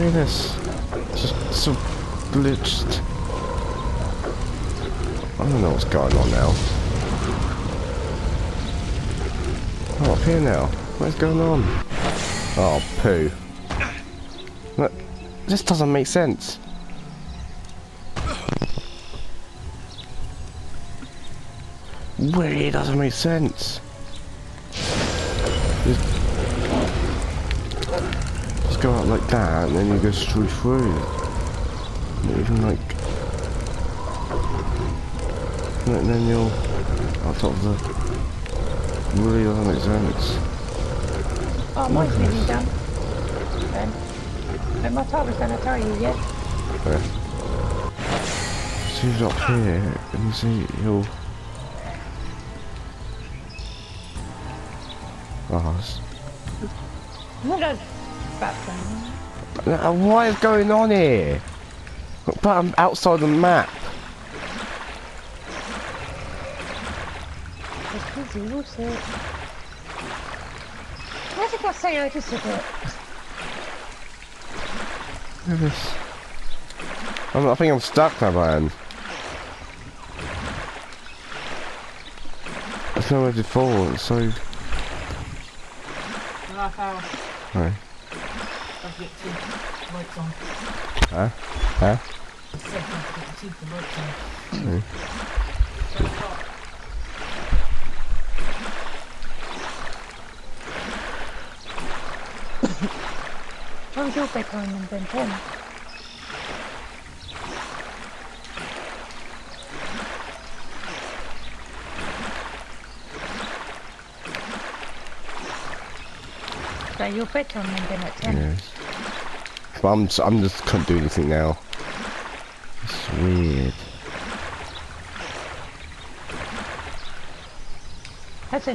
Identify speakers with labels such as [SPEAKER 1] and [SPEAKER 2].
[SPEAKER 1] Look at this. Just so glitched. I don't know what's going on now. Oh, up here now. What's going on? Oh, poo. Look, this doesn't make sense. Really doesn't make sense. Just go out like that and then you go straight through. Not even like... And then you're on top of the... Really doesn't make sense.
[SPEAKER 2] Oh, mine's nearly done. Then. And my time was done, I tell you, yeah?
[SPEAKER 1] Okay. See he's up here and you see he'll... Oh, it's-
[SPEAKER 2] What a bathroom.
[SPEAKER 1] Now, what is going on here? But I'm outside the map.
[SPEAKER 2] It's busy, what's it? Why's it got to say I just a bit?
[SPEAKER 1] Look at this. I'm, I think I'm stuck now, man. There's nowhere to fall, it's so...
[SPEAKER 3] half hour.
[SPEAKER 1] Right. Huh? Huh?
[SPEAKER 2] Mm. Mam żółte koło, będę. So your bedtime and then at 10?
[SPEAKER 1] Yes. But I'm, s- I'm just can't do anything now. It's weird.
[SPEAKER 2] That's a